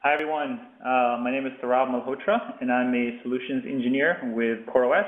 Hi, everyone. Uh, my name is Saurabh Malhotra, and I'm a solutions engineer with CoreOS,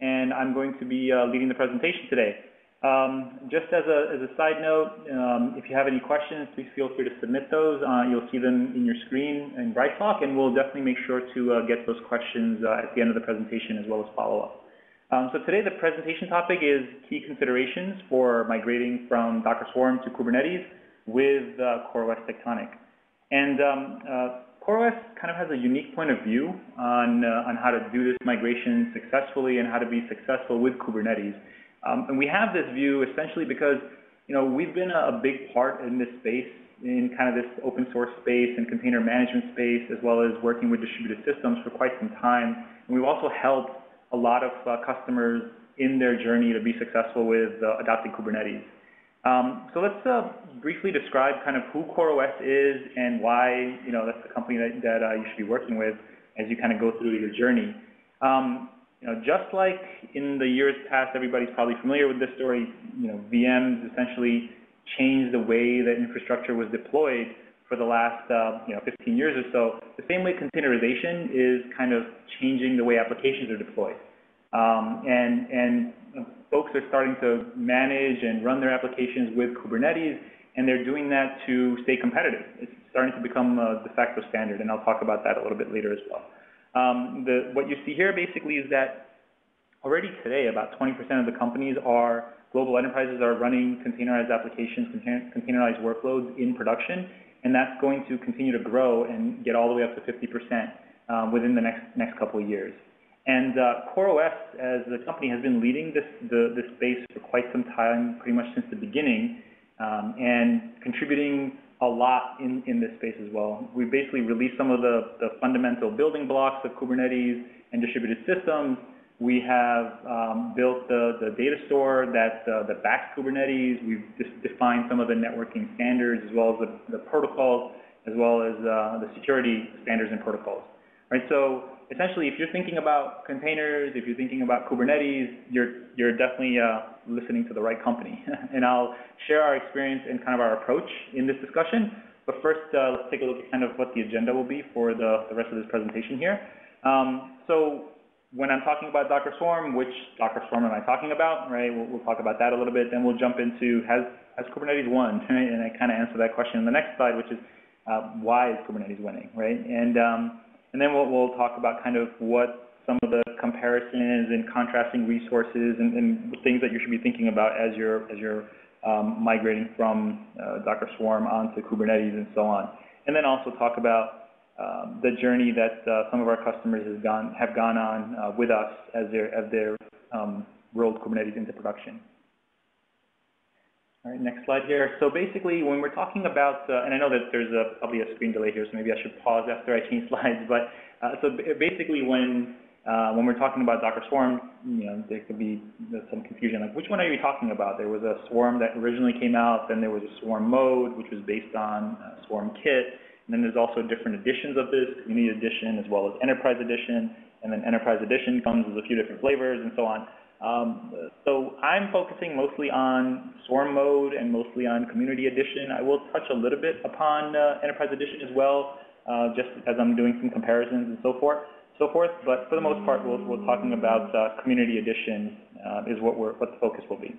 and I'm going to be uh, leading the presentation today. Um, just as a, as a side note, um, if you have any questions, please feel free to submit those. Uh, you'll see them in your screen in BrightTalk, and we'll definitely make sure to uh, get those questions uh, at the end of the presentation as well as follow-up. Um, so today the presentation topic is key considerations for migrating from Docker Swarm to Kubernetes with uh, CoreOS Tectonic. And um, uh, CoreOS kind of has a unique point of view on, uh, on how to do this migration successfully and how to be successful with Kubernetes. Um, and we have this view essentially because, you know, we've been a, a, big part in this space, in kind of this open source space and container management space, as well as working with distributed systems for quite some time. And we've also helped a lot of uh, customers in their journey to be successful with uh, adopting Kubernetes. Um, so let's uh, briefly describe kind of who CoreOS is and why, you know, that's the company that, that uh, you should be working with as you kind of go through your journey. Um, you know, just like in the years past, everybody's probably familiar with this story, you know, VMs essentially changed the way that infrastructure was deployed for the last, uh, you know, 15 years or so. The same way containerization is kind of changing the way applications are deployed. Um, and, and folks are starting to manage and run their applications with Kubernetes, and they're doing that to stay competitive. It's starting to become a de facto standard, and I'll talk about that a little bit later as well. Um, the, what you see here basically is that already today, about 20% of the companies are, global enterprises are running containerized applications, containerized workloads in production, and that's going to continue to grow and get all the way up to 50% um, within the next, next couple of years. And uh, CoreOS, as the company, has been leading this the, this space for quite some time, pretty much since the beginning, um, and contributing a lot in, in this space as well. We basically released some of the, the fundamental building blocks of Kubernetes and distributed systems. We have um, built the, the data store that, uh, that backs Kubernetes. We've defined some of the networking standards as well as the, the protocols, as well as uh, the security standards and protocols. Right, so essentially, if you're thinking about containers, if you're thinking about Kubernetes, you're, you're definitely uh, listening to the right company. and I'll share our experience and kind of our approach in this discussion. But first, uh, let's take a look at kind of what the agenda will be for the, the rest of this presentation here. Um, so when I'm talking about Docker Swarm, which Docker Swarm am I talking about, right? We'll, we'll talk about that a little bit. Then we'll jump into has, has Kubernetes won? And I kind of answer that question in the next slide, which is uh, why is Kubernetes winning, right? And um, and then we'll, we'll talk about kind of what some of the comparisons and contrasting resources and, and things that you should be thinking about as you're, as you're um, migrating from uh, Docker Swarm onto Kubernetes and so on. And then also talk about um, the journey that uh, some of our customers has gone, have gone on uh, with us as they're, as they're um, rolled Kubernetes into production. All right, next slide here. So basically, when we're talking about, uh, and I know that there's a, probably a screen delay here, so maybe I should pause after I change slides, but uh, so basically when uh, when we're talking about Docker Swarm, you know, there could be some confusion, like which one are you talking about? There was a Swarm that originally came out, then there was a Swarm mode, which was based on uh, Swarm Kit, and then there's also different editions of this, Community Edition as well as Enterprise Edition, and then Enterprise Edition comes with a few different flavors and so on. Um, so I'm focusing mostly on Swarm mode and mostly on Community Edition. I will touch a little bit upon uh, Enterprise Edition as well, uh, just as I'm doing some comparisons and so forth. So forth, but for the most part, we'll, we're talking about uh, Community Edition uh, is what we're what the focus will be.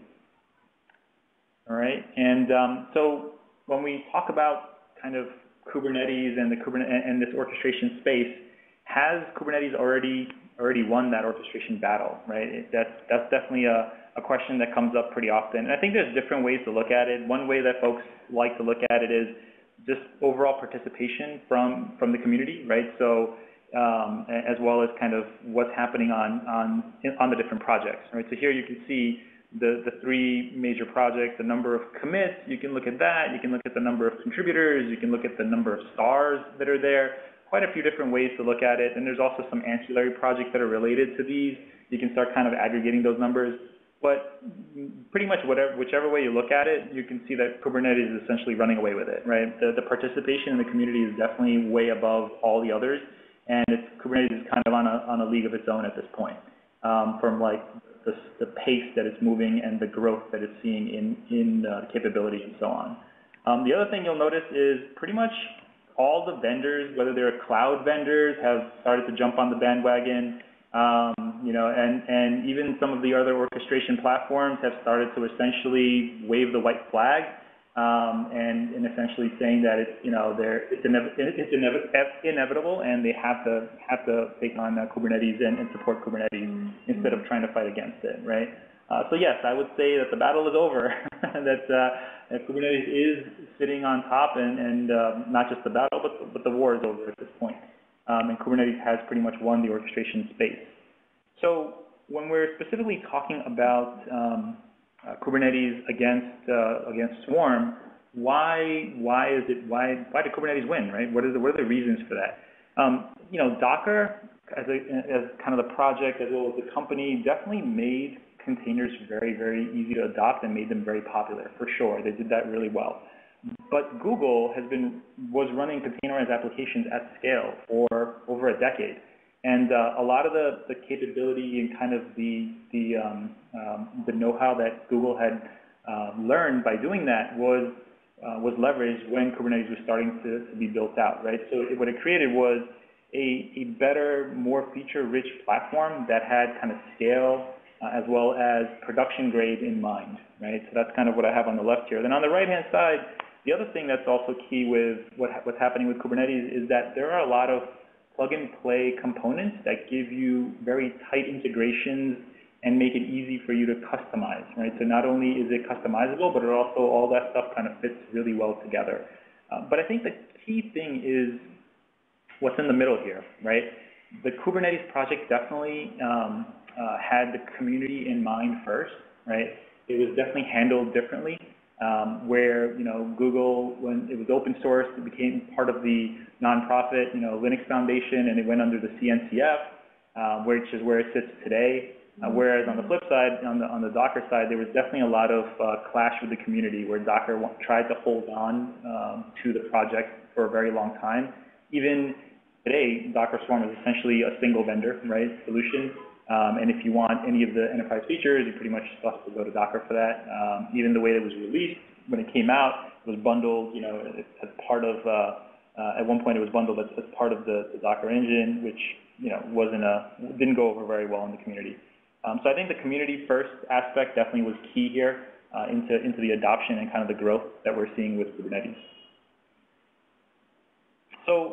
All right, and um, so when we talk about kind of Kubernetes and the Kubernetes and this orchestration space, has Kubernetes already already won that orchestration battle, right? It, that's, that's definitely a, a question that comes up pretty often. And I think there's different ways to look at it. One way that folks like to look at it is just overall participation from, from the community, right? So um, as well as kind of what's happening on, on, on the different projects, right? So here you can see the, the three major projects, the number of commits, you can look at that, you can look at the number of contributors, you can look at the number of stars that are there quite a few different ways to look at it. And there's also some ancillary projects that are related to these. You can start kind of aggregating those numbers. But pretty much whatever, whichever way you look at it, you can see that Kubernetes is essentially running away with it, right? The, the participation in the community is definitely way above all the others. And it's, Kubernetes is kind of on a, on a league of its own at this point, um, from like the, the pace that it's moving and the growth that it's seeing in, in uh, capability and so on. Um, the other thing you'll notice is pretty much all the vendors, whether they're cloud vendors, have started to jump on the bandwagon. Um, you know, and, and even some of the other orchestration platforms have started to essentially wave the white flag um, and, and essentially saying that it's, you know, they're, it's, inev it's inev inevitable and they have to have to take on uh, Kubernetes and, and, support Kubernetes mm -hmm. instead of trying to fight against it, right? Uh, so yes, I would say that the battle is over, that, uh, that, Kubernetes is sitting on top and, and um, not just the battle, but, but the war is over at this point um, and Kubernetes has pretty much won the orchestration space. So when we're specifically talking about um, uh, Kubernetes against uh, against Swarm, why why is it why why did Kubernetes win? Right? What is the, what are the reasons for that? Um, you know, Docker as a as kind of the project as well as the company definitely made containers very very easy to adopt and made them very popular for sure. They did that really well. But Google has been was running containerized applications at scale for over a decade, and uh, a lot of the, the capability and kind of the the um, um, the know-how that Google had uh, learned by doing that was uh, was leveraged when Kubernetes was starting to, to be built out, right? So it, what it created was a, a better, more feature-rich platform that had kind of scale as well as production grade in mind, right? So that's kind of what I have on the left here. Then on the right-hand side, the other thing that's also key with what, what's happening with Kubernetes is that there are a lot of plug-and-play components that give you very tight integrations and make it easy for you to customize, right? So not only is it customizable, but it also all that stuff kind of fits really well together. Uh, but I think the key thing is what's in the middle here, right? The Kubernetes project definitely um, uh, had the community in mind first, right? It was definitely handled differently um, where, you know, Google, when it was open source, it became part of the nonprofit, you know, Linux Foundation, and it went under the CNCF, uh, which is where it sits today. Uh, whereas on the flip side, on the, on the Docker side, there was definitely a lot of uh, clash with the community where Docker tried to hold on um, to the project for a very long time. Even today, Docker Swarm is essentially a single vendor, right, solution. Um, and if you want any of the enterprise features, you pretty much just have to go to Docker for that. Um, even the way that it was released, when it came out, it was bundled, you know, as part of, uh, uh, at one point it was bundled as, as part of the, the, Docker engine, which, you know, wasn't a, didn't go over very well in the community. Um, so I think the community first aspect definitely was key here uh, into, into the adoption and kind of the growth that we're seeing with Kubernetes.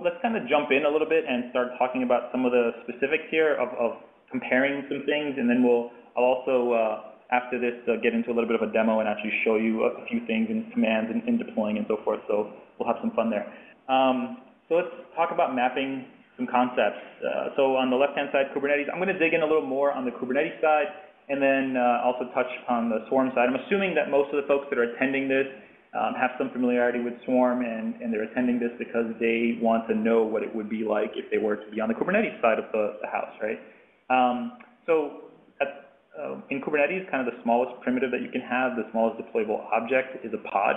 Let's kind of jump in a little bit and start talking about some of the specifics here of, of comparing some things, and then we'll I'll also uh, after this uh, get into a little bit of a demo and actually show you a, few things and commands and, and, deploying and so forth. So we'll have some fun there. Um, so let's talk about mapping some concepts. Uh, so on the left-hand side, Kubernetes. I'm going to dig in a little more on the Kubernetes side, and then uh, also touch on the Swarm side. I'm assuming that most of the folks that are attending this um, have some familiarity with Swarm, and, and, they're attending this because they want to know what it would be like if they were to be on the Kubernetes side of the, the house, right? Um, so at, uh, in Kubernetes, kind of the smallest primitive that you can have, the smallest deployable object is a pod,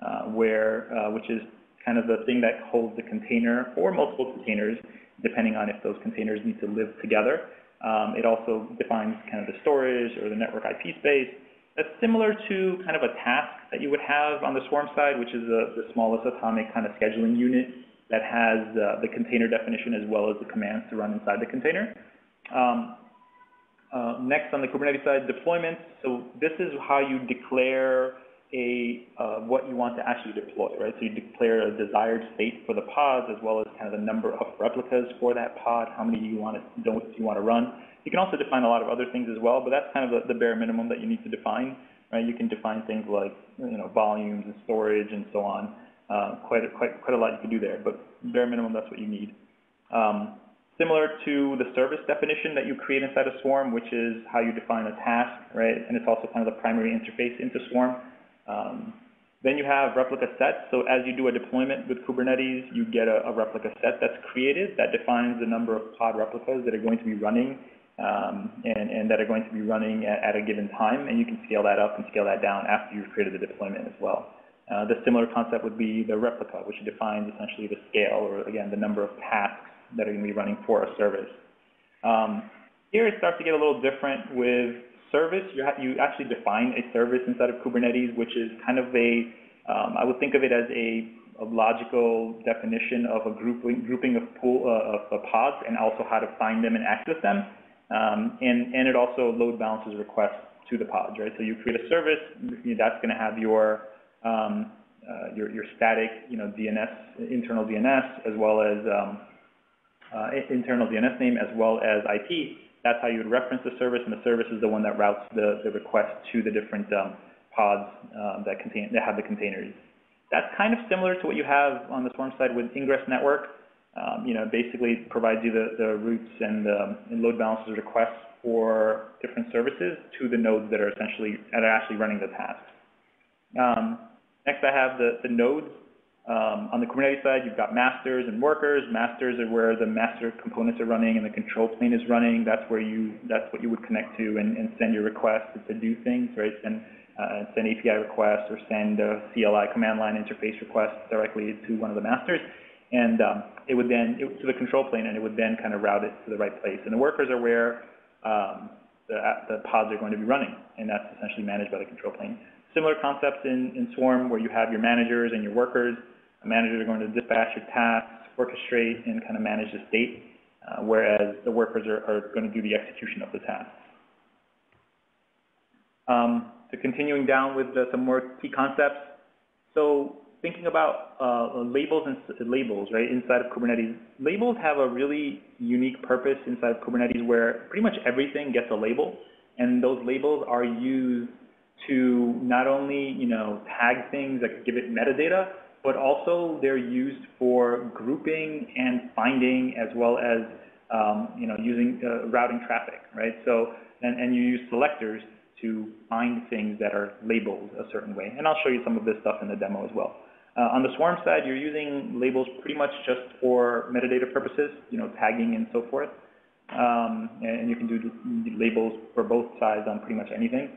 uh, where uh, which is kind of the thing that holds the container or multiple containers, depending on if those containers need to live together. Um, it also defines kind of the storage or the network IP space. That's similar to kind of a task that you would have on the Swarm side, which is the, the smallest atomic kind of scheduling unit that has uh, the container definition as well as the commands to run inside the container. Um, uh, next on the Kubernetes side, deployment. So this is how you declare a uh, what you want to actually deploy, right? So you declare a desired state for the pods as well as kind of the number of replicas for that pod, how many you want to don't you want to run. You can also define a lot of other things as well, but that's kind of the, the bare minimum that you need to define, right? You can define things like you know volumes and storage and so on. Uh, quite a, quite quite a lot you can do there, but bare minimum that's what you need. Um, similar to the service definition that you create inside a Swarm, which is how you define a task, right? And it's also kind of the primary interface into Swarm. Um, then you have replica sets. So as you do a deployment with Kubernetes, you get a, a, replica set that's created that defines the number of pod replicas that are going to be running um, and, and, that are going to be running at, at, a given time. And you can scale that up and scale that down after you've created the deployment as well. Uh, the similar concept would be the replica, which defines essentially the scale or, again, the number of tasks that are going to be running for a service. Um, here it starts to get a little different with service. You, you actually define a service inside of Kubernetes, which is kind of a, um, I would think of it as a a logical definition of a grouping, grouping of, pool, uh, of pods and also how to find them and access them. Um, and, and it also load balances requests to the pods, right? So you create a service, that's going to have your, um, uh, your, your static, you know, DNS, internal DNS, as well as um, uh, internal DNS name, as well as IP. That's how you would reference the service, and the service is the one that routes the, the request to the different um, pods um, that contain that have the containers. That's kind of similar to what you have on the Swarm side with Ingress Network. Um, you know, basically provides you the, the routes and, um, and load balances requests for different services to the nodes that are essentially that are actually running the tasks. Um, next, I have the, the nodes. Um, on the Kubernetes side, you've got masters and workers. Masters are where the master components are running and the control plane is running. That's where you that's what you would connect to and, and send your requests to do things, right? And uh, send API requests or send a CLI command line interface requests directly to one of the masters. And um, it would then, it, to the control plane, and it would then kind of route it to the right place. And the workers are where um, the, the pods are going to be running, and that's essentially managed by the control plane. Similar concepts in, in Swarm where you have your managers and your workers. The managers are going to dispatch your tasks, orchestrate, and kind of manage the state, uh, whereas the workers are, are going to do the execution of the tasks. Um, so continuing down with the, some more key concepts. So thinking about uh, labels and labels, right, inside of Kubernetes, labels have a really unique purpose inside of Kubernetes where pretty much everything gets a label, and those labels are used to not only, you know, tag things that give it metadata, but also they're used for grouping and finding as well as, um, you know, using uh, routing traffic, right? So, and, and you use selectors to find things that are labeled a certain way. And I'll show you some of this stuff in the demo as well. Uh, on the Swarm side, you're using labels pretty much just for metadata purposes, you know, tagging and so forth. Um, and you can do labels for both sides on pretty much anything.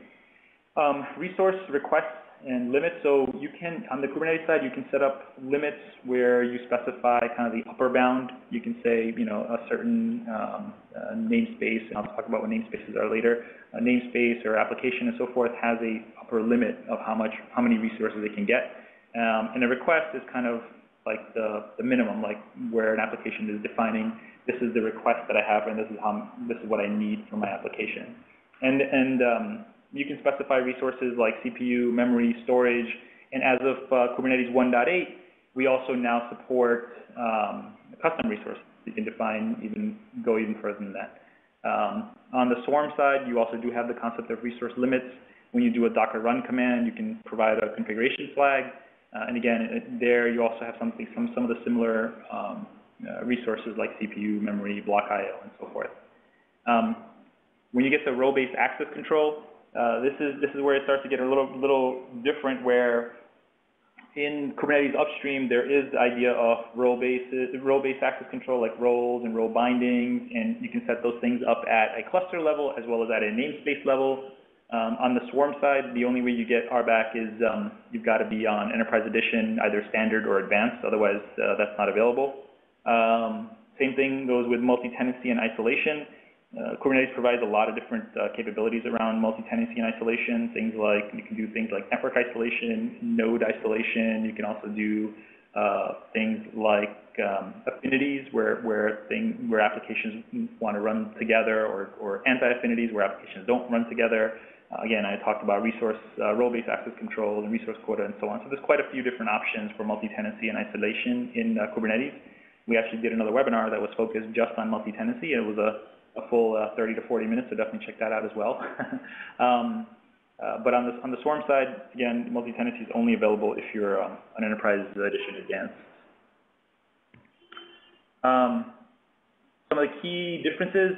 Um, resource requests and limits. So you can, on the Kubernetes side, you can set up limits where you specify kind of the upper bound. You can say, you know, a certain um, uh, namespace, and I'll talk about what namespaces are later. A namespace or application and so forth has a upper limit of how much, how many resources it can get. Um, and a request is kind of like the, the minimum, like where an application is defining this is the request that I have and this is how this is what I need for my application. And and um, you can specify resources like CPU, memory, storage, and as of uh, Kubernetes 1.8, we also now support um, custom resources. You can define even go even further than that. Um, on the Swarm side, you also do have the concept of resource limits. When you do a Docker run command, you can provide a configuration flag. Uh, and again, it, there you also have something, some, some of the similar um, uh, resources like CPU, memory, block I.O., and so forth. Um, when you get to role-based access control, uh, this is this is where it starts to get a little little different. Where in Kubernetes upstream there is the idea of role-based role-based access control, like roles and role bindings, and you can set those things up at a cluster level as well as at a namespace level. Um, on the Swarm side, the only way you get RBAC is um, you've got to be on Enterprise Edition, either standard or advanced. Otherwise, uh, that's not available. Um, same thing goes with multi-tenancy and isolation. Uh, Kubernetes provides a lot of different uh, capabilities around multi-tenancy and isolation. Things like you can do things like network isolation, node isolation. You can also do uh, things like um, affinities, where where thing where applications want to run together, or or anti-affinities, where applications don't run together. Uh, again, I talked about resource uh, role-based access control and resource quota and so on. So there's quite a few different options for multi-tenancy and isolation in uh, Kubernetes. We actually did another webinar that was focused just on multi-tenancy. It was a a full uh, 30 to 40 minutes, so definitely check that out as well. um, uh, but on the, on the Swarm side, again, multi-tenancy is only available if you're um, an Enterprise Edition Advanced. Um, some of the key differences,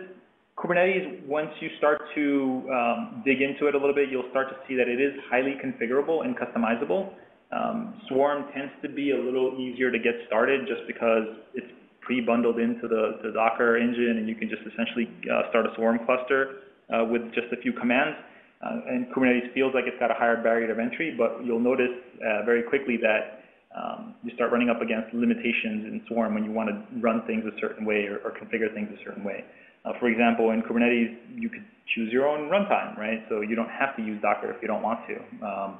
Kubernetes, once you start to um, dig into it a little bit, you'll start to see that it is highly configurable and customizable. Um, Swarm tends to be a little easier to get started just because it's pre-bundled into the, the Docker engine, and you can just essentially uh, start a Swarm cluster uh, with just a few commands. Uh, and Kubernetes feels like it's got a higher barrier of entry, but you'll notice uh, very quickly that um, you start running up against limitations in Swarm when you want to run things a certain way or, or configure things a certain way. Uh, for example, in Kubernetes, you could choose your own runtime, right? So you don't have to use Docker if you don't want to. Um,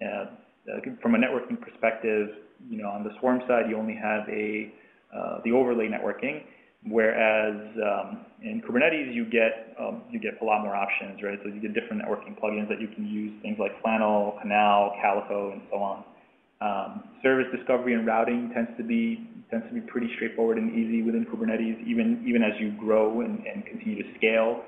uh, uh, from a networking perspective, you know, on the Swarm side, you only have a uh, the overlay networking, whereas um, in Kubernetes you get um, you get a lot more options, right? So you get different networking plugins that you can use, things like Flannel, Canal, Calico, and so on. Um, service discovery and routing tends to be tends to be pretty straightforward and easy within Kubernetes, even even as you grow and, and continue to scale.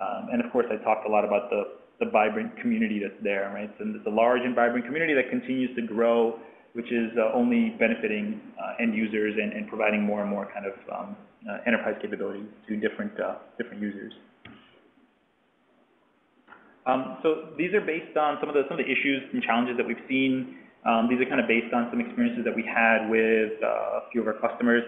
Um, and of course, I talked a lot about the the vibrant community that's there, right? So it's a large and vibrant community that continues to grow, which is uh, only benefiting uh, end users and, and, providing more and more kind of um, uh, enterprise capabilities to different uh, different users. Um, so these are based on some of the some of the issues and challenges that we've seen um, these are kind of based on some experiences that we had with uh, a few of our customers.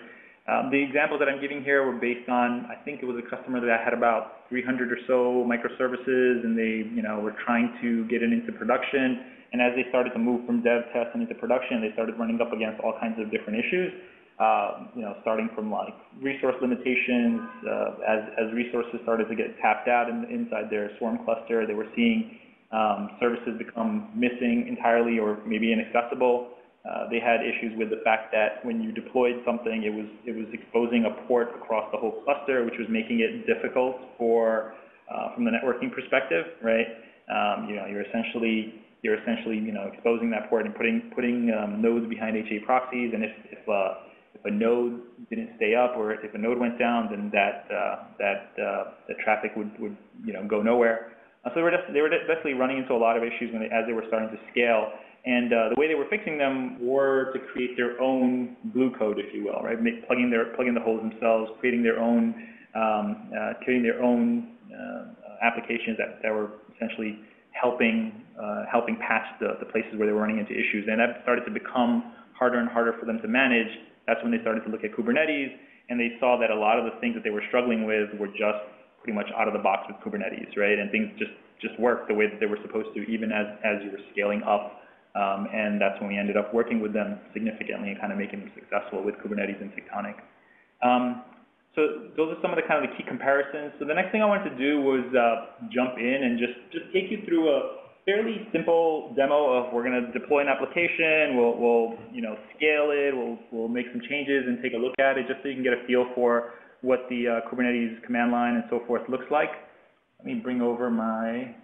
Um, the examples that I'm giving here were based on, I think it was a customer that had about 300 or so microservices, and they, you know, were trying to get it into production. And as they started to move from dev test and into production, they started running up against all kinds of different issues. Uh, you know, starting from like resource limitations, uh, as, as resources started to get tapped out in, inside their Swarm cluster, they were seeing um, services become missing entirely or maybe inaccessible. Uh, they had issues with the fact that when you deployed something, it was it was exposing a port across the whole cluster, which was making it difficult for uh, from the networking perspective, right? Um, you know, you're essentially you're essentially you know exposing that port and putting putting um, nodes behind HA proxies, and if if, uh, if a node didn't stay up or if a node went down, then that uh, that uh, the traffic would would you know go nowhere. Uh, so they were, just, they were definitely running into a lot of issues when they, as they were starting to scale. And uh, the way they were fixing them were to create their own glue code, if you will, right? Make, plugging their plugging the holes themselves, creating their own um, uh, creating their own uh, applications that, that were essentially helping uh, helping patch the, the places where they were running into issues. And that started to become harder and harder for them to manage. That's when they started to look at Kubernetes, and they saw that a lot of the things that they were struggling with were just pretty much out of the box with Kubernetes, right? And things just just worked the way that they were supposed to, even as as you were scaling up. Um, and that's when we ended up working with them significantly and kind of making them successful with Kubernetes and Tectonic. Um, so those are some of the kind of the key comparisons. So the next thing I wanted to do was uh, jump in and just just take you through a fairly simple demo of we're going to deploy an application, we'll, we'll you know scale it, we'll we'll make some changes and take a look at it just so you can get a feel for what the uh, Kubernetes command line and so forth looks like. Let me bring over my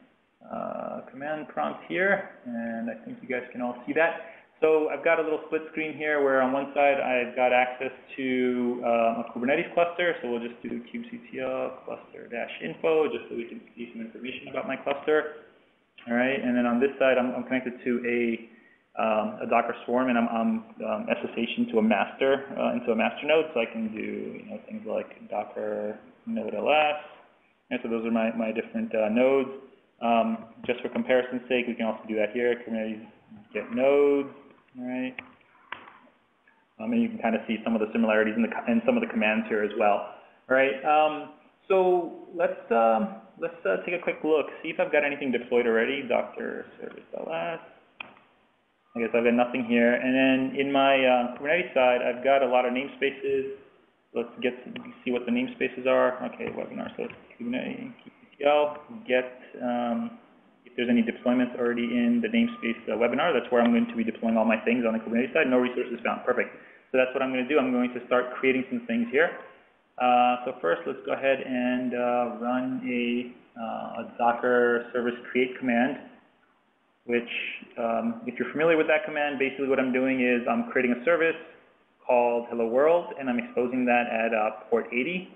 uh, command prompt here, and I think you guys can all see that. So I've got a little split screen here where on one side I've got access to um, a Kubernetes cluster, so we'll just do kubectl cluster-info just so we can see some information about my cluster. All right, and then on this side I'm, I'm connected to a um, a Docker Swarm, and I'm, I'm um, SSH into a master uh, into a master node, so I can do you know things like Docker node ls. And so those are my my different uh, nodes. Um, just for comparison's sake, we can also do that here. Kubernetes get nodes, right? Um, and you can kind of see some of the similarities in, the, in some of the commands here as well. All right. Um, so let's um, let's uh, take a quick look, see if I've got anything deployed already. Docker service ls. I guess I've got nothing here. And then in my uh, Kubernetes side, I've got a lot of namespaces. Let's get see what the namespaces are. Okay, webinar, so Kubernetes, get um, if there's any deployments already in the namespace uh, webinar. That's where I'm going to be deploying all my things on the Kubernetes side. No resources found. Perfect. So that's what I'm going to do. I'm going to start creating some things here. Uh, so first, let's go ahead and uh, run a, uh, a Docker service create command which um, if you're familiar with that command, basically what I'm doing is I'm creating a service called hello world, and I'm exposing that at uh, port 80.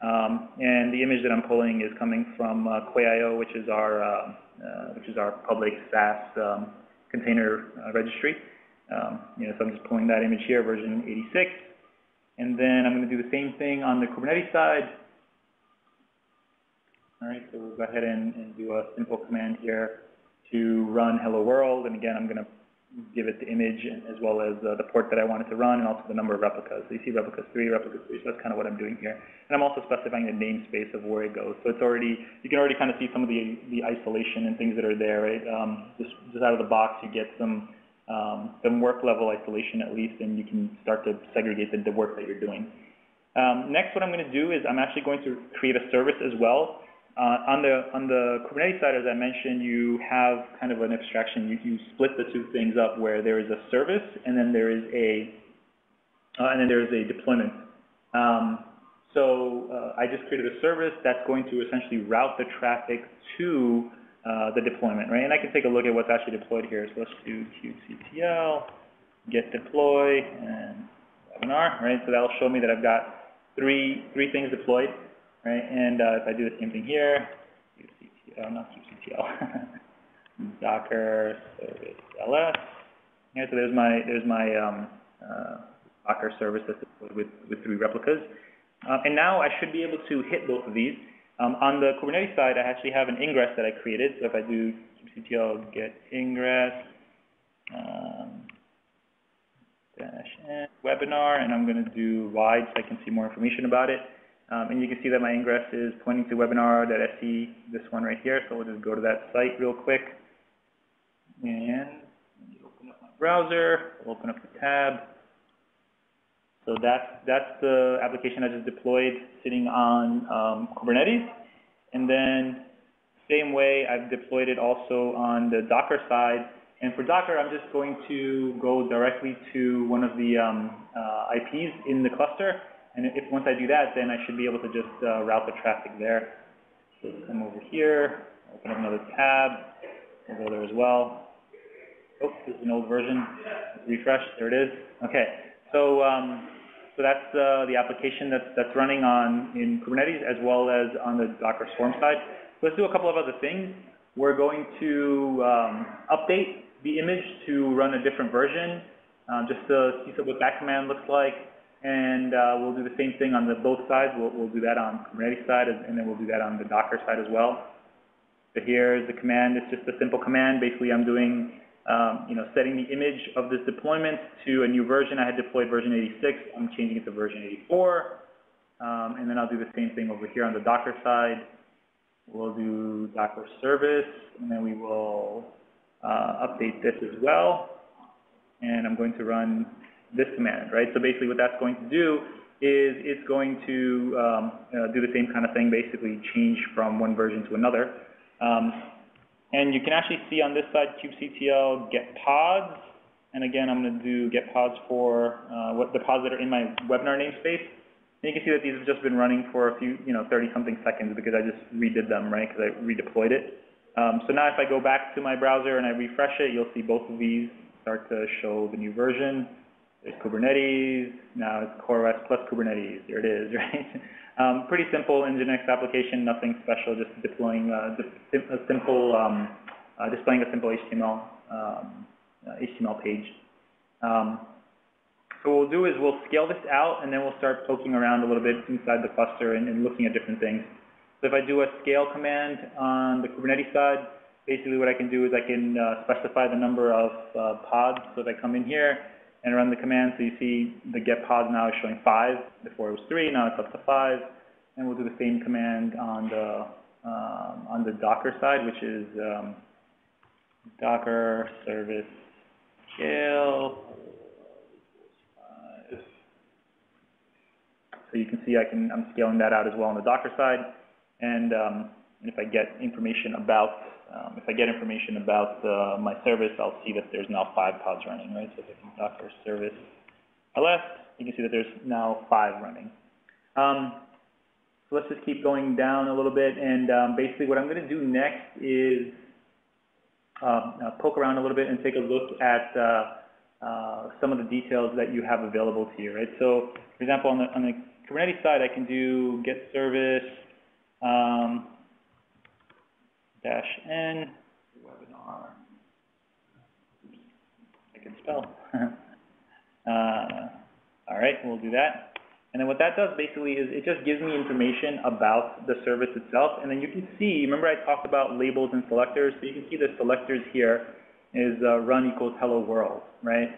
Um, and the image that I'm pulling is coming from uh, Quay.io, which is our uh, uh, which is our public SaaS um, container uh, registry. Um, you know, so I'm just pulling that image here, version 86. And then I'm going to do the same thing on the Kubernetes side. All right, so we'll go ahead and, and do a simple command here to run hello world. And again, I'm going to give it the image as well as uh, the port that I wanted to run and also the number of replicas. So you see replicas 3, replicas 3, so that's kind of what I'm doing here. And I'm also specifying the namespace of where it goes. So it's already, you can already kind of see some of the, the isolation and things that are there, right? Um, just, just out of the box, you get some, um, some work level isolation at least, and you can start to segregate the, the work that you're doing. Um, next, what I'm going to do is I'm actually going to create a service as well on the on the Kubernetes side, as I mentioned, you have kind of an abstraction. You, you split the two things up where there is a service and then there is a uh, and then there is a deployment. Um, so uh, I just created a service that's going to essentially route the traffic to uh, the deployment, right? And I can take a look at what's actually deployed here. So let's do kubectl, get deploy, and webinar, right? So that'll show me that I've got three three things deployed right? And uh, if I do the same thing here, kubectl, not kubectl, Docker service ls. Yeah, so there's my there's my um, uh, Docker service that's with with three replicas. Um, and now I should be able to hit both of these. Um, on the Kubernetes side, I actually have an ingress that I created. So if I do kubectl get ingress um, dash webinar, and I'm going to do wide so I can see more information about it. Um, and you can see that my ingress is pointing to webinar.se, this one right here. So we'll just go to that site real quick. And open up my browser, open up the tab. So that's, that's the application I just deployed sitting on um, Kubernetes. And then same way, I've deployed it also on the Docker side. And for Docker, I'm just going to go directly to one of the um, uh, IPs in the cluster and if once I do that, then I should be able to just uh, route the traffic there. So come over here, open up another tab, we'll go there as well. Oh, this is an old version. refresh, there it is. Okay, so um, so that's uh, the application that's that's running on in Kubernetes as well as on the Docker Swarm side. Let's do a couple of other things. We're going to um, update the image to run a different version, uh, just to see what that command looks like. And uh, we'll do the same thing on the both sides. We'll, we'll do that on Kubernetes side, and then we'll do that on the Docker side as well. So here's the command. It's just a simple command. Basically, I'm doing, um, you know, setting the image of this deployment to a new version. I had deployed version 86. I'm changing it to version 84. Um, and then I'll do the same thing over here on the Docker side. We'll do Docker service, and then we will uh, update this as well. And I'm going to run this command, right? So basically what that's going to do is it's going to um, uh, do the same kind of thing, basically change from one version to another. Um, and you can actually see on this side kubectl get pods. And again, I'm going to do get pods for uh, what the pods that are in my webinar namespace. And you can see that these have just been running for a few, you know, 30 something seconds because I just redid them, right? Because I redeployed it. Um, so now if I go back to my browser and I refresh it, you'll see both of these start to show the new version. There's Kubernetes, now it's CoreOS plus Kubernetes, there it is, right? Um, pretty simple Nginx application, nothing special, just deploying uh, a simple, um, uh, displaying a simple HTML, um, uh, HTML page. Um, so what we'll do is we'll scale this out and then we'll start poking around a little bit inside the cluster and, and looking at different things. So if I do a scale command on the Kubernetes side, basically what I can do is I can uh, specify the number of uh, pods. So if I come in here, and run the command. So you see the get pods now is showing five. Before it was three, now it's up to five. And we'll do the same command on the um, on the Docker side, which is um, Docker service scale. So you can see I can I'm scaling that out as well on the Docker side. And, um, and if I get information about um, if I get information about uh, my service, I'll see that there's now five pods running, right? So if I can Docker service ls, you can see that there's now five running. Um, so let's just keep going down a little bit, and um, basically what I'm going to do next is um, uh, poke around a little bit and take a look at uh, uh, some of the details that you have available to you, right? So, for example, on the, on the Kubernetes side, I can do get service, um, dash n, webinar. I can spell. uh, all right, we'll do that. And then what that does basically is it just gives me information about the service itself. And then you can see, remember I talked about labels and selectors? So you can see the selectors here is uh, run equals hello world, right?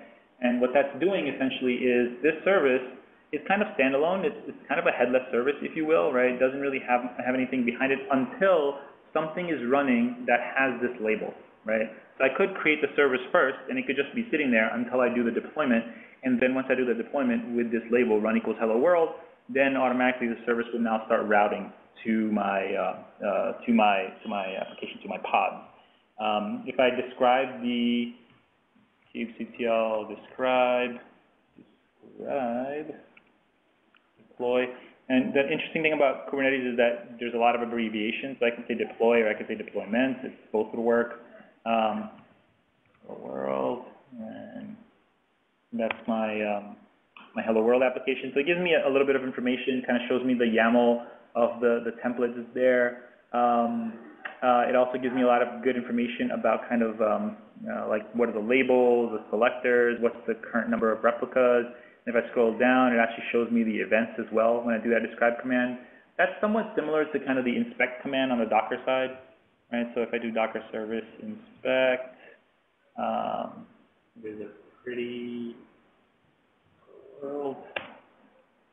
And what that's doing essentially is this service is kind of standalone. It's, it's kind of a headless service, if you will, right? It doesn't really have, have anything behind it until something is running that has this label, right? So I could create the service first, and it could just be sitting there until I do the deployment. And then once I do the deployment with this label, run equals hello world, then automatically the service would now start routing to my uh, uh, to my to my application to my pod. Um, if I describe the kubectl describe describe deploy, and the interesting thing about Kubernetes is that there's a lot of abbreviations. So I can say deploy or I can say deployment. It's both would work. Um, world, and that's my um, my Hello World application. So it gives me a, a, little bit of information, kind of shows me the YAML of the, the templates is there. Um, uh, it also gives me a lot of good information about kind of um, uh, like what are the labels, the selectors, what's the current number of replicas. And if I scroll down, it actually shows me the events as well when I do that describe command. That's somewhat similar to kind of the inspect command on the Docker side, right? So if I do Docker service inspect, um, there's a pretty world.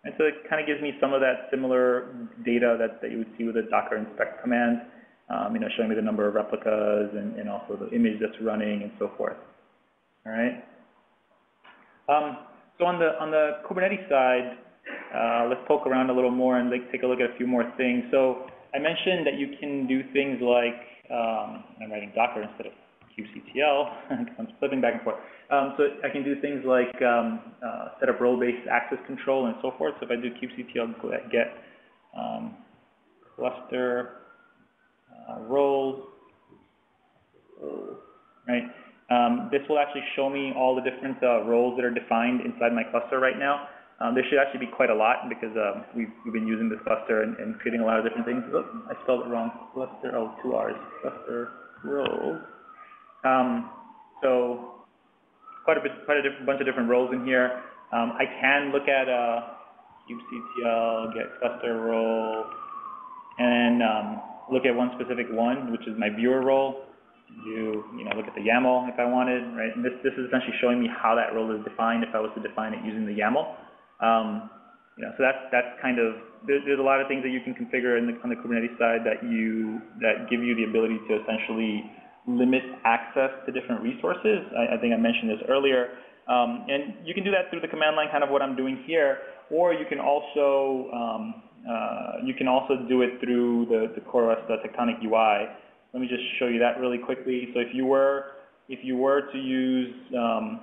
And so it kind of gives me some of that similar data that, that you would see with a Docker inspect command, um, you know, showing me the number of replicas and, and also the image that's running and so forth. All right. Um, so on the on the Kubernetes side, uh, let's poke around a little more and like, take a look at a few more things. So I mentioned that you can do things like um, I'm writing Docker instead of kubectl, because I'm flipping back and forth. Um, so I can do things like um, uh, set up role-based access control and so forth. So if I do kubectl get um, cluster uh, roles, right? Um, this will actually show me all the different uh, roles that are defined inside my cluster right now. Um, there should actually be quite a lot because um, we've, we've, been using this cluster and, and, creating a lot of different things. Oh, I spelled it wrong. Cluster, oh, two R's. Cluster roles. Um, so quite a bit, quite a different, bunch of different roles in here. Um, I can look at uh, kubectl, get cluster role, and um, look at one specific one, which is my viewer role. Do you know look at the YAML if I wanted, right? And this this is essentially showing me how that role is defined if I was to define it using the YAML. Um, you know, so that's that's kind of there, there's a lot of things that you can configure in the, on the Kubernetes side that you that give you the ability to essentially limit access to different resources. I, I think I mentioned this earlier. Um, and you can do that through the command line, kind of what I'm doing here, or you can also um, uh, you can also do it through the, the CoreOS the Tectonic UI. Let me just show you that really quickly. So if you were if you were to use um,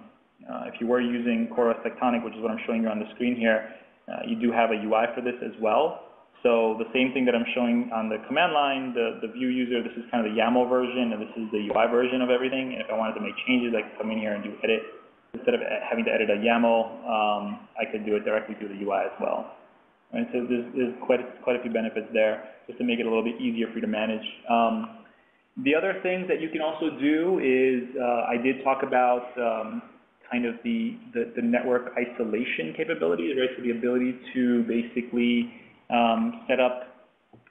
uh, if you were using CoreOS Tectonic, which is what I'm showing you on the screen here, uh, you do have a UI for this as well. So the same thing that I'm showing on the command line, the, the view user, this is kind of the YAML version, and this is the UI version of everything. And if I wanted to make changes, I could come in here and do edit. Instead of having to edit a YAML, um, I could do it directly through the UI as well. And so there's, there's quite, a, quite a few benefits there, just to make it a little bit easier for you to manage. Um, the other things that you can also do is, uh, I did talk about um, kind of the, the, the network isolation capabilities, right? So the ability to basically um, set up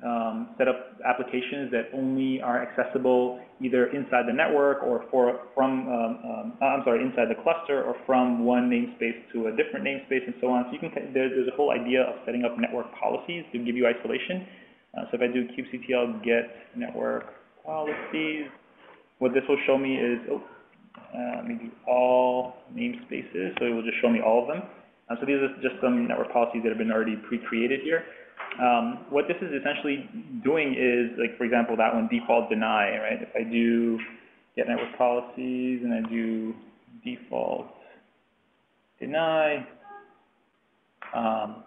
um, set up applications that only are accessible either inside the network or for, from, um, um, I'm sorry, inside the cluster or from one namespace to a different namespace and so on. So you can, there, there's a whole idea of setting up network policies to give you isolation. Uh, so if I do kubectl get network policies, what this will show me is, oh, uh, do all namespaces, so it will just show me all of them. Uh, so these are just some network policies that have been already pre-created here. Um, what this is essentially doing is, like for example, that one default deny, right? If I do get network policies and I do default deny, um,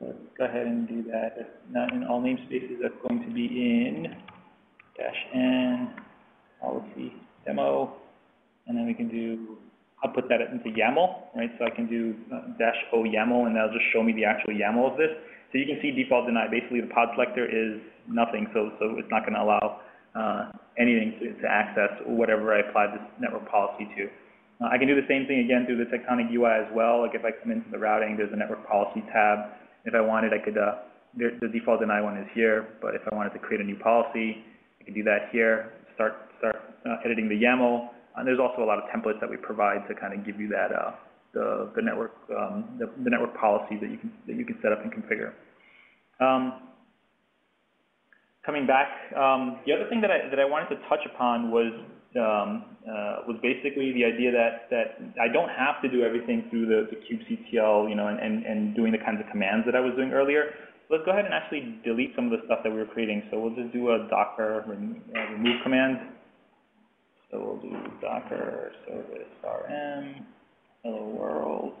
let's go ahead and do that. That's not in all namespaces. That's going to be in dash n policy demo, and then we can do I'll put that into YAML, right? So I can do uh, dash O YAML, and that'll just show me the actual YAML of this. So you can see default deny. Basically, the pod selector is nothing, so so it's not going to allow uh, anything to, to access whatever I apply this network policy to. Uh, I can do the same thing again through the Tectonic UI as well. Like if I come into the routing, there's a network policy tab. If I wanted, I could, uh, the default deny one is here, but if I wanted to create a new policy, I could do that here, start, start uh, editing the YAML, and there's also a lot of templates that we provide to kind of give you that uh, the, the network um, the, the, network policy that you can that you can set up and configure. Um, coming back, um, the other thing that I that I wanted to touch upon was um, uh, was basically the idea that that I don't have to do everything through the, the kubectl, you know, and, and, and doing the kinds of commands that I was doing earlier. Let's go ahead and actually delete some of the stuff that we were creating. So we'll just do a docker rem uh, remove command. So we'll do docker service rm hello world.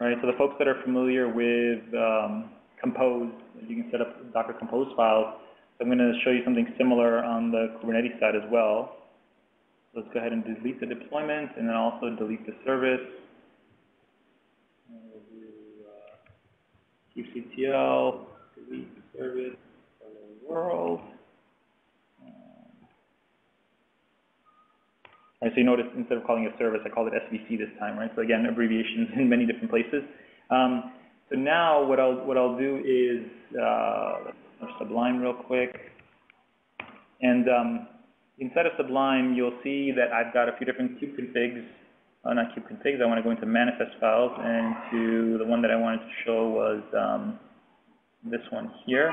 All right, so the folks that are familiar with um, Compose, you can set up Docker Compose files. So I'm going to show you something similar on the Kubernetes side as well. Let's go ahead and delete the deployment and then also delete the service. Kubectl, delete service, world. Um, so you notice instead of calling it service, I called it SVC this time, right? So again, abbreviations in many different places. Um, so now what I'll what I'll do is uh, Sublime real quick, and um, inside of Sublime you'll see that I've got a few different kube configs uh, not kubeconfigs, I want to go into manifest files, and to the one that I wanted to show was um, this one here.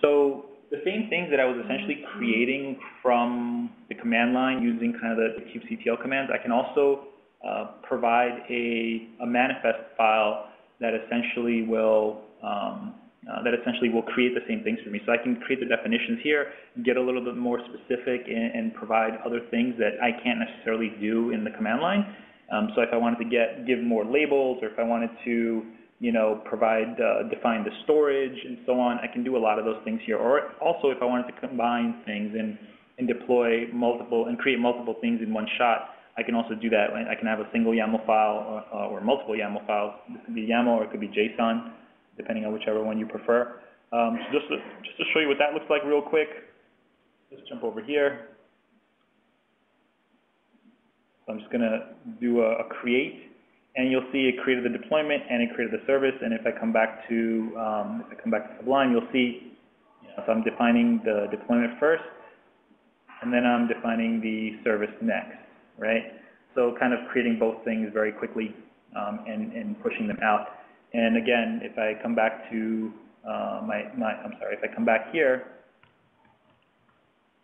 So the same things that I was essentially creating from the command line using kind of the, the kubectl commands, I can also uh, provide a, a, manifest file that essentially will um, uh, that essentially will create the same things for me. So I can create the definitions here, get a little bit more specific, and, and provide other things that I can't necessarily do in the command line. Um, so if I wanted to get give more labels, or if I wanted to, you know, provide uh, define the storage and so on, I can do a lot of those things here. Or also, if I wanted to combine things and and deploy multiple and create multiple things in one shot, I can also do that. I can have a single YAML file or, uh, or multiple YAML files. This could be YAML or it could be JSON, depending on whichever one you prefer. Um, so just to, just to show you what that looks like real quick, let's jump over here. So I'm just going to do a, a, create, and you'll see it created the deployment and it created the service. And if I come back to um, if I come back to Sublime, you'll see you know, so I'm defining the deployment first, and then I'm defining the service next, right? So kind of creating both things very quickly um, and, and pushing them out. And again, if I come back to uh, my, my, I'm sorry, if I come back here,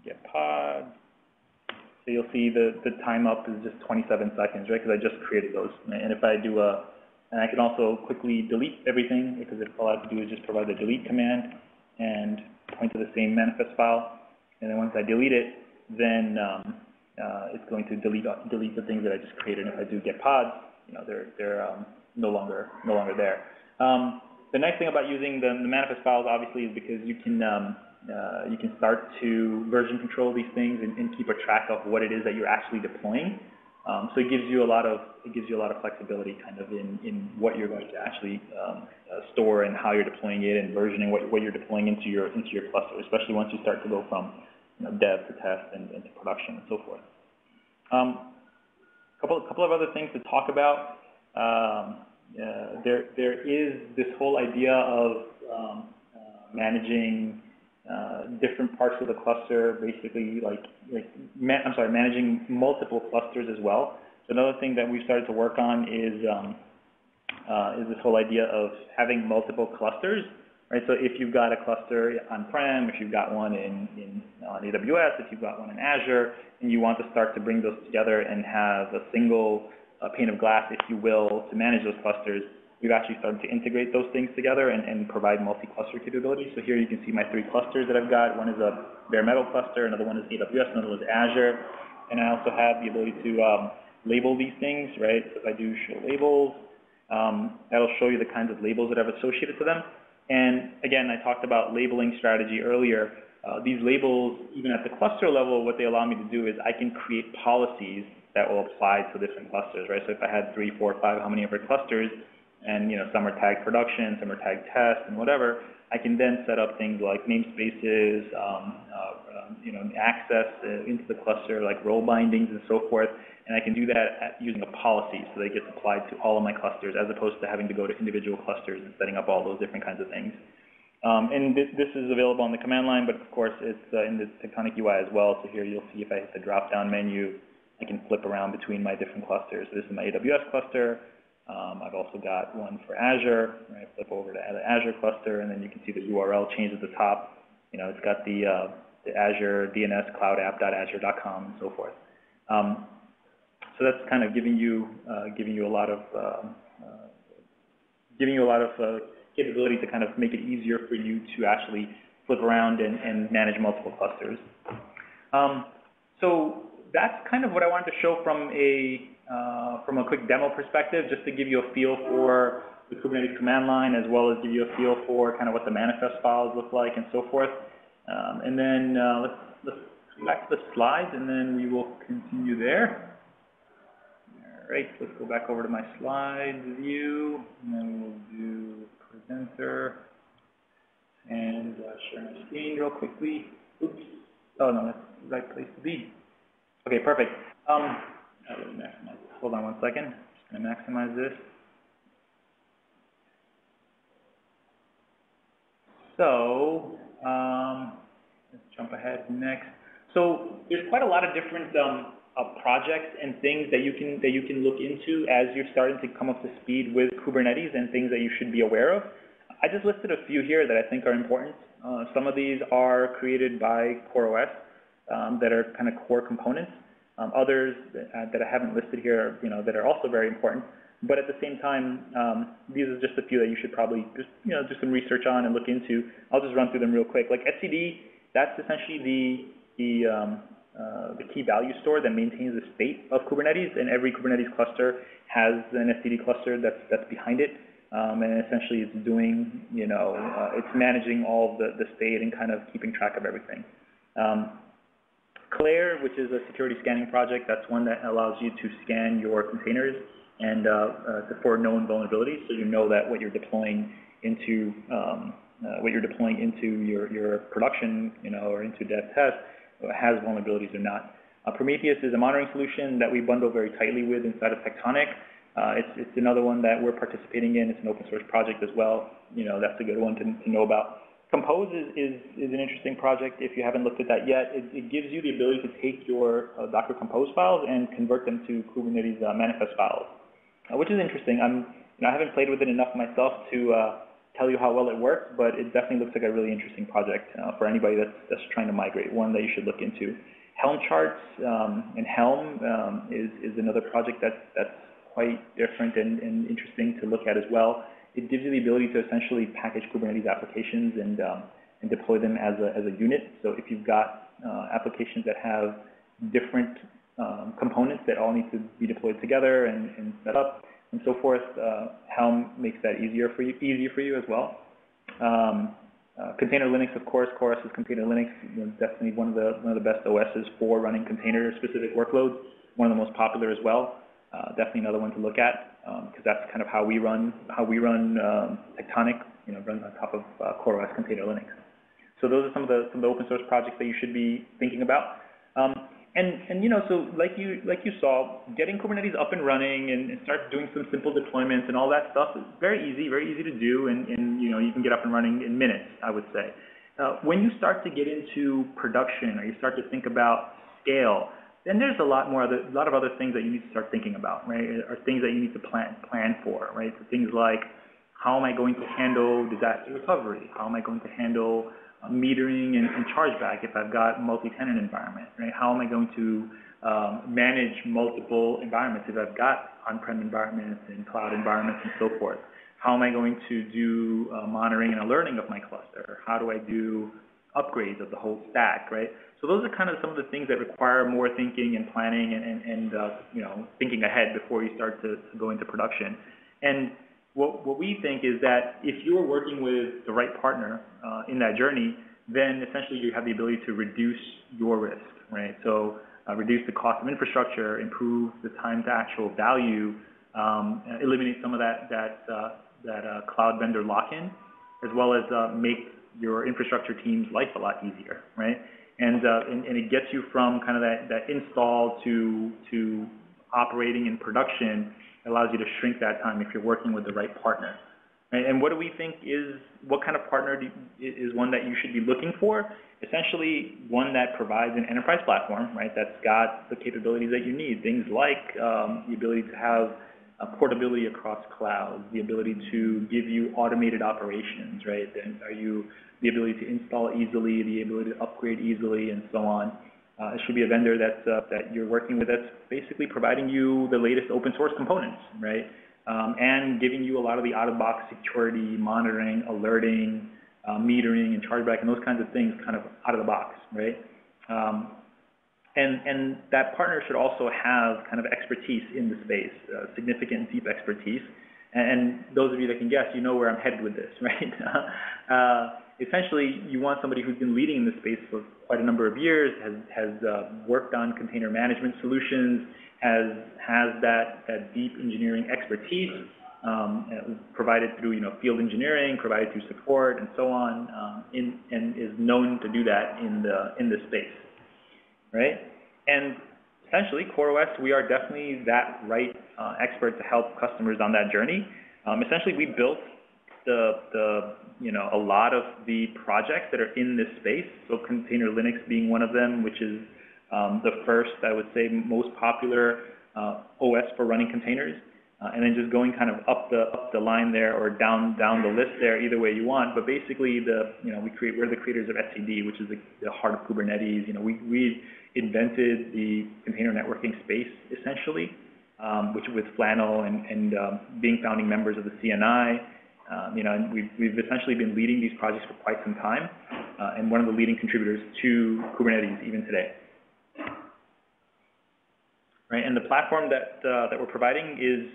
get pod, so you'll see the, the time up is just 27 seconds, right? Because I just created those. And if I do a, and I can also quickly delete everything because all I have to do is just provide the delete command and point to the same manifest file. And then once I delete it, then um, uh, it's going to delete delete the things that I just created. And if I do get pods, you know, they're they're um, no longer no longer there. Um, the nice thing about using the, the manifest files obviously is because you can um, uh, you can start to version control these things and, and, keep a track of what it is that you're actually deploying. Um, so it gives you a lot of it gives you a lot of flexibility kind of in, in what you're going to actually um, uh, store and how you're deploying it and versioning what, what you're deploying into your into your cluster, especially once you start to go from you know, dev to test and, and to production and so forth. A um, couple couple of other things to talk about. Um, uh, there there is this whole idea of um, uh, managing uh, different parts of the cluster, basically like, like I'm sorry, managing multiple clusters as well. So another thing that we've started to work on is um, uh, is this whole idea of having multiple clusters, right? So if you've got a cluster on-prem, if you've got one in, in on AWS, if you've got one in Azure, and you want to start to bring those together and have a single uh, pane of glass, if you will, to manage those clusters, we've actually started to integrate those things together and, and provide multi-cluster capabilities. So here you can see my three clusters that I've got. One is a bare metal cluster, another one is AWS, another one is Azure. And I also have the ability to um, label these things, right? So if I do show labels, um, that'll show you the kinds of labels that I've associated to them. And again, I talked about labeling strategy earlier. Uh, these labels, even at the cluster level, what they allow me to do is I can create policies that will apply to different clusters, right? So if I had three, four, five, how many ever clusters, and you know some are tagged production, some are tagged test, and whatever. I can then set up things like namespaces, um, uh, um, you know, access uh, into the cluster, like role bindings and so forth. And I can do that using a policy so that it gets applied to all of my clusters, as opposed to having to go to individual clusters and setting up all those different kinds of things. Um, and th this is available on the command line, but of course it's uh, in the Tectonic UI as well. So here you'll see if I hit the drop-down menu, I can flip around between my different clusters. This is my AWS cluster. Um, I've also got one for Azure. Right, flip over to the Azure cluster, and then you can see the URL change at the top. You know, it's got the, uh, the Azure DNS cloud app.azure.com and so forth. Um, so that's kind of giving you uh, giving you a lot of uh, uh giving you a lot of uh, capability to kind of make it easier for you to actually flip around and, and manage multiple clusters. Um, so that's kind of what I wanted to show from a uh, from a quick demo perspective, just to give you a feel for the Kubernetes command line, as well as give you a feel for kind of what the manifest files look like and so forth. Um, and then uh, let's, let's go back to the slides, and then we will continue there. All right, let's go back over to my slides view, and then we'll do presenter and uh, share my screen real quickly. Oops. Oh, no, that's the right place to be. Okay, perfect. Um, Hold on one second. Just going to maximize this. So, um, let's jump ahead next. So there's quite a lot of different um, uh, projects and things that you can that you can look into as you're starting to come up to speed with Kubernetes and things that you should be aware of. I just listed a few here that I think are important. Uh, some of these are created by CoreOS um, that are kind of core components. Um, others that, uh, that, I haven't listed here, you know, that are also very important. But at the same time, um, these are just a few that you should probably just, you know, do some research on and look into. I'll just run through them real quick. Like etcd, that's essentially the the um, uh, the key value store that maintains the state of Kubernetes, and every Kubernetes cluster has an etcd cluster that's that's behind it. Um, and essentially it's doing, you know, uh, it's managing all the, the state and kind of keeping track of everything. Um, Clair, which is a security scanning project, that's one that allows you to scan your containers and uh, uh, for known vulnerabilities, so you know that what you're deploying into um, uh, what you're deploying into your, your production, you know, or into dev test has vulnerabilities or not. Uh, Prometheus is a monitoring solution that we bundle very tightly with inside of Tectonic. Uh, it's, it's another one that we're participating in. It's an open source project as well. You know, that's a good one to, to know about. Kompose is, is, is, an interesting project if you haven't looked at that yet. It, it gives you the ability to take your uh, Docker Compose files and convert them to Kubernetes uh, manifest files, uh, which is interesting. I'm, you know, I haven't played with it enough myself to uh, tell you how well it works, but it definitely looks like a really interesting project uh, for anybody that's, that's trying to migrate, one that you should look into. Helm charts um, and Helm um, is, is another project that's, that's quite different and, and interesting to look at as well it gives you the ability to essentially package Kubernetes applications and, um, and deploy them as a, as a unit. So if you've got uh, applications that have different um, components that all need to be deployed together and, and set up and so forth, uh, Helm makes that easier for you, easier for you as well. Um, uh, container Linux, of course, CoreOS is Container Linux, you know, definitely one of the one of the best OSs for running container-specific workloads. One of the most popular as well. Uh, definitely another one to look at because um, that's kind of how we run how we run um, Tectonic, you know, runs on top of uh, CoreOS Container Linux. So those are some of the some of the open source projects that you should be thinking about. Um, and and you know, so like you like you saw, getting Kubernetes up and running and, and, start doing some simple deployments and all that stuff is very easy, very easy to do, and, and you know you can get up and running in minutes, I would say. Uh, when you start to get into production or you start to think about scale, then there's a lot more other, a lot of other things that you need to start thinking about, right? Or things that you need to plan plan for, right? So things like how am I going to handle disaster recovery? How am I going to handle uh, metering and, and chargeback if I've got multi-tenant environment, right? How am I going to um, manage multiple environments if I've got on-prem environments and cloud environments and so forth? How am I going to do uh, monitoring and alerting of my cluster? How do I do upgrades of the whole stack, right? So those are kind of some of the things that require more thinking and planning and, and, and uh, you know, thinking ahead before you start to, to go into production. And what, what we think is that if you're working with the right partner uh, in that journey, then essentially you have the ability to reduce your risk, right? So uh, reduce the cost of infrastructure, improve the time to actual value, um, eliminate some of that, that, uh, that uh, cloud vendor lock-in, as well as uh, make your infrastructure team's life a lot easier, right? And, uh, and, and, it gets you from kind of that, that install to, to operating in production. It allows you to shrink that time if you're working with the right partner. Right? And what do we think is, what kind of partner do, is one that you should be looking for? Essentially, one that provides an enterprise platform, right, that's got the capabilities that you need. Things like um, the ability to have portability across clouds, the ability to give you automated operations, right? Are you the ability to install easily, the ability to upgrade easily, and so on. Uh, it should be a vendor that's, uh, that you're working with that's basically providing you the latest open source components, right? um, and giving you a lot of the out-of-box security, monitoring, alerting, uh, metering, and chargeback, and those kinds of things kind of out of the box, right? Um, and, and that partner should also have kind of expertise in the space, uh, significant deep expertise. And, those of you that can guess, you know where I'm headed with this, right? Essentially, you want somebody who's been leading in this space for quite a number of years, has, has uh, worked on container management solutions, has, has that, that deep engineering expertise, um, provided through you know field engineering, provided through support, and so on, um, in, and is known to do that in the in this space right? And essentially, CoreOS, we are definitely that right uh, expert to help customers on that journey. Um, essentially, we built the, the, you know, a lot of the projects that are in this space, so Container Linux being one of them, which is um, the first, I would say, most popular uh, OS for running containers. Uh, and then just going kind of up the up the line there or down down the list there, either way you want. But basically, the you know we create we're the creators of etcd, which is the, the heart of Kubernetes. You know we we invented the container networking space essentially, um, which with Flannel and, and um, being founding members of the CNI. Um, you know, and we've, we've essentially been leading these projects for quite some time, uh, and one of the leading contributors to Kubernetes even today. Right, and the platform that uh, that we're providing is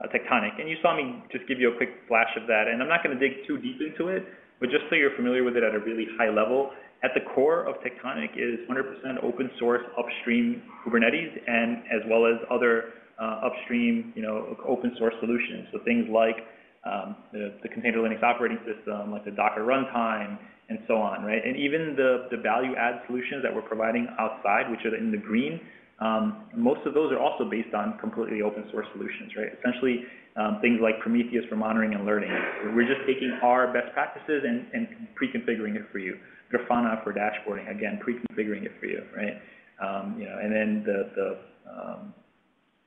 uh, Tectonic, and you saw me just give you a quick flash of that, and I'm not going to dig too deep into it, but just so you're familiar with it at a really high level, at the core of Tectonic is 100% open source upstream Kubernetes and as well as other uh, upstream, you know, open source solutions. So things like um, the, the, container Linux operating system, like the Docker runtime, and so on, right? And even the, the value add solutions that we're providing outside, which are in the green, um, most of those are also based on completely open source solutions, right? Essentially, um, things like Prometheus for monitoring and learning. We're just taking our best practices and, and pre-configuring it for you. Grafana for dashboarding, again, pre-configuring it for you, right? Um, you know, and then the, the um,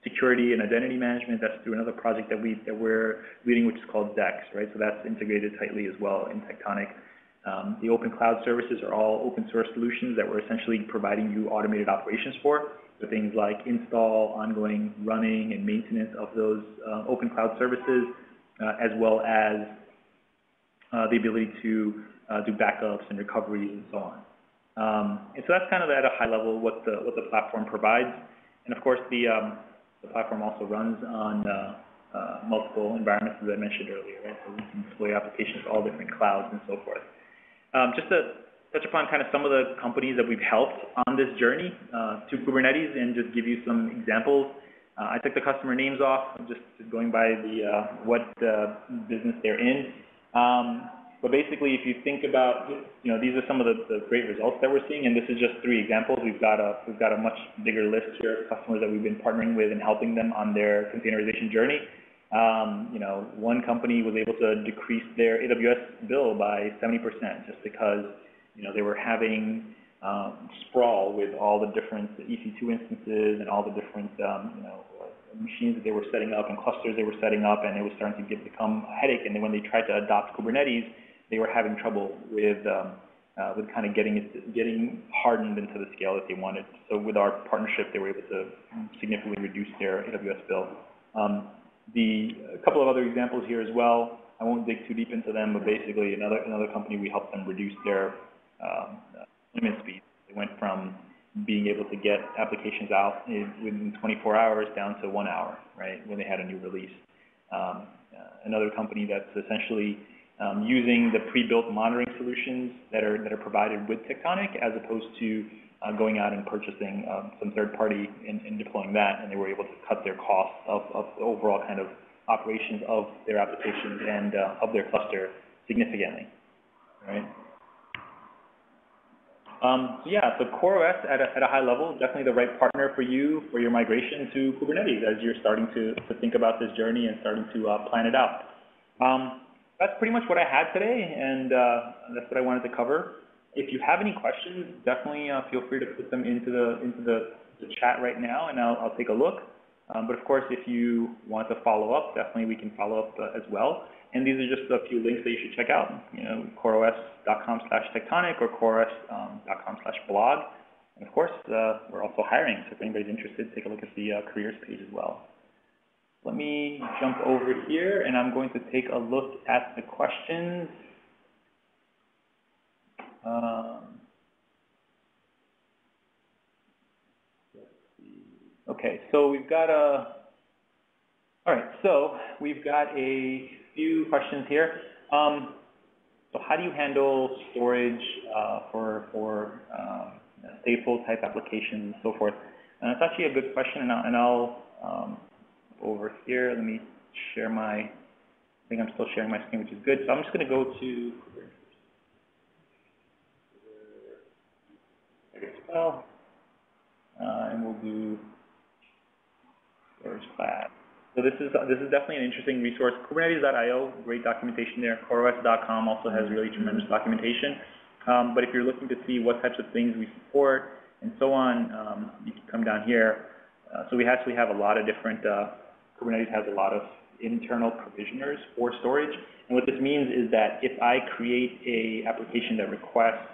security and identity management, that's through another project that, we, that we're leading, which is called DEX, right? So that's integrated tightly as well in Tectonic. Um, the open cloud services are all open source solutions that we're essentially providing you automated operations for. So things like install, ongoing running, and maintenance of those uh, open cloud services, uh, as well as uh, the ability to uh, do backups and recoveries and so on. Um, and so that's kind of at a high level what the what the platform provides. And of course, the um, the platform also runs on uh, uh, multiple environments, as I mentioned earlier, right? So we can deploy applications to all different clouds and so forth. Um, just to touch upon kind of some of the companies that we've helped on this journey uh, to Kubernetes and just give you some examples. Uh, I took the customer names off, just going by the uh, what business they're in. Um, but basically, if you think about, you know, these are some of the, the, great results that we're seeing, and this is just three examples. We've got a we've got a much bigger list here of customers that we've been partnering with and helping them on their containerization journey. Um, you know, one company was able to decrease their AWS bill by 70% just because, you know, they were having um, sprawl with all the different EC2 instances and all the different, um, you know, machines that they were setting up and clusters they were setting up, and it was starting to get, become a headache. And then when they tried to adopt Kubernetes, they were having trouble with um, uh, with kind of getting it getting hardened into the scale that they wanted. So with our partnership, they were able to significantly reduce their AWS bill. Um, the a couple of other examples here as well. I won't dig too deep into them, but basically another another company we helped them reduce their um, limit speed. They went from being able to get applications out in, within 24 hours down to one hour, right, when they had a new release. Um, uh, another company that's essentially um, using the pre-built monitoring solutions that are that are provided with Tectonic, as opposed to uh, going out and purchasing um, some third party and, and, deploying that, and they were able to cut their costs of, of the overall kind of operations of their applications and uh, of their cluster significantly, right? Um, so yeah, so CoreOS at a, at a high level, definitely the right partner for you for your migration to Kubernetes as you're starting to, to think about this journey and starting to uh, plan it out. Um, that's pretty much what I had today, and uh, that's what I wanted to cover. If you have any questions, definitely uh, feel free to put them into the into the, the chat right now, and I'll, I'll take a look. Um, but of course, if you want to follow up, definitely we can follow up uh, as well. And these are just a few links that you should check out. You know, coreos.com slash tectonic or coreos.com um, slash blog. And of course, uh, we're also hiring, so if anybody's interested, take a look at the uh, careers page as well. Let me jump over here and I'm going to take a look at the questions. Um, okay, so we've got a, all right, so we've got a few questions here. Um, so how do you handle storage uh, for, for um, stateful type applications and so forth? And that's actually a good question, and I'll, and I'll um, over here, let me share my, I think I'm still sharing my screen, which is good. So I'm just going to go to well, uh, and we'll do storage class. So this is this is definitely an interesting resource. Kubernetes.io, great documentation there. CoreOS.com also has really tremendous documentation. Um, but if you're looking to see what types of things we support and so on, um, you can come down here. Uh, so we actually have a lot of different, uh, Kubernetes has a lot of internal provisioners for storage. And what this means is that if I create a application that requests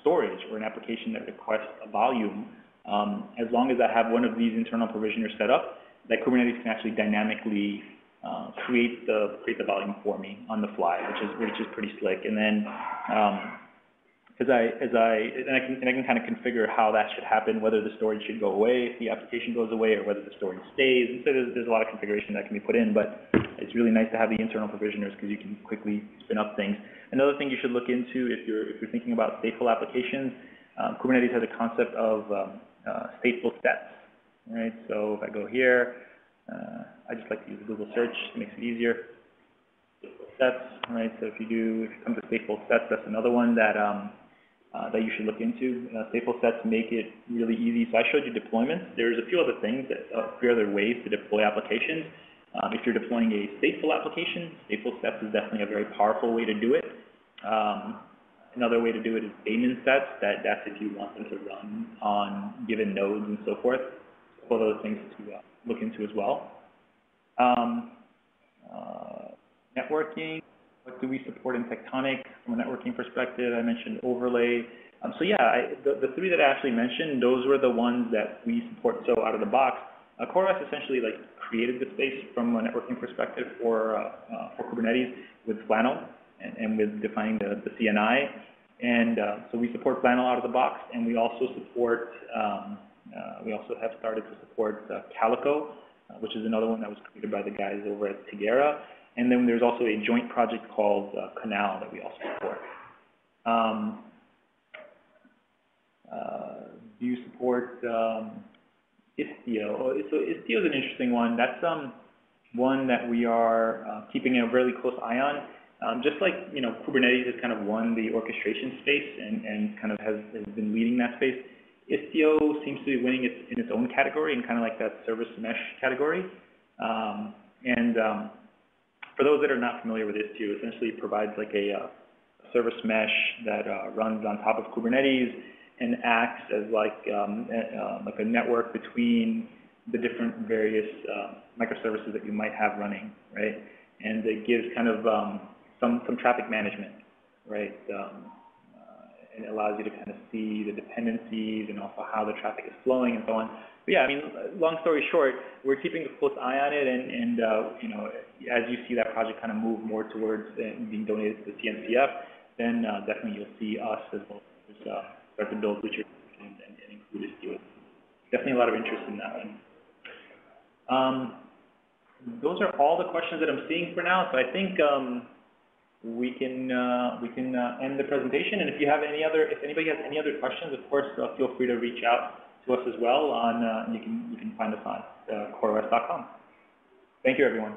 storage or an application that requests a volume, um, as long as I have one of these internal provisioners set up, that Kubernetes can actually dynamically uh, create the create the volume for me on the fly, which is which is pretty slick. And then um, as I as I and I can and I can kind of configure how that should happen, whether the storage should go away if the application goes away, or whether the storage stays. And so there's, there's a lot of configuration that can be put in, but it's really nice to have the internal provisioners because you can quickly spin up things. Another thing you should look into if you're if you're thinking about stateful applications, um, Kubernetes has a concept of um, uh, stateful sets, right? So if I go here, uh, I just like to use Google search; it makes it easier. Stateful sets, right? So if you do if you come to stateful sets, that's another one that um, uh, that you should look into. Uh, stateful sets make it really easy. So I showed you deployments. There's a few other things, that, uh, a few other ways to deploy applications. Um, if you're deploying a stateful application, stateful sets is definitely a very powerful way to do it. Um, another way to do it is daemon sets. That, that's if you want them to run on given nodes and so forth. So those things to uh, look into as well. Um, uh, networking, what do we support in Tectonic from a networking perspective? I mentioned overlay. Um, so yeah, I, the, the three that I actually mentioned, those were the ones that we support. So out of the box, uh, CoreOS essentially like created the space from a networking perspective for uh, uh, for Kubernetes with Flannel and, and with defining the, the CNI. And uh, so we support Flannel out of the box, and we also support um, uh, we also have started to support uh, Calico, which is another one that was created by the guys over at Tigera. And then there's also a joint project called uh, Canal that we also support. Um, uh, do you support um, Istio? Oh, so Istio is an interesting one. That's um, one that we are uh, keeping a really close eye on. Um, just like you know, Kubernetes has kind of won the orchestration space and, and kind of has, has been leading that space. Istio seems to be winning it in its own category in kind of like that service mesh category. Um, and um, for those that are not familiar with Istio, essentially it provides like a, uh, service mesh that uh, runs on top of Kubernetes and acts as like um, a, uh, like a network between the different various uh, microservices that you might have running, right? And it gives kind of um, some some traffic management, right? Um, uh, and it allows you to kind of see the dependencies and also how the traffic is flowing and so on. But yeah, I mean, long story short, we're keeping a close eye on it, and, and uh, you know, as you see that project kind of move more towards uh, being donated to the CNCF, then uh, definitely you'll see us as well as uh, start to build Richard and, and, and include Istio. Definitely a lot of interest in that one. Um, those are all the questions that I'm seeing for now. So I think um, we can uh, we can uh, end the presentation. And if you have any other, if anybody has any other questions, of course, uh, feel free to reach out us as well on, uh, you can, you can find us on uh, coreos.com. Thank you, everyone.